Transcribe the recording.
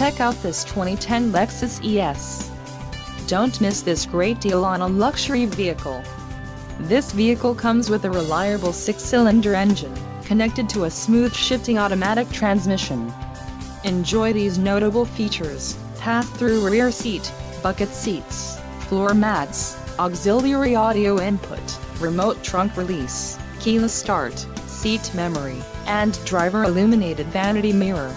check out this 2010 Lexus ES. Don't miss this great deal on a luxury vehicle. This vehicle comes with a reliable six-cylinder engine, connected to a smooth shifting automatic transmission. Enjoy these notable features, pass-through rear seat, bucket seats, floor mats, auxiliary audio input, remote trunk release, keyless start, seat memory, and driver illuminated vanity mirror.